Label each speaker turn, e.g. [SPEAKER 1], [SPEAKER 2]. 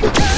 [SPEAKER 1] Hey!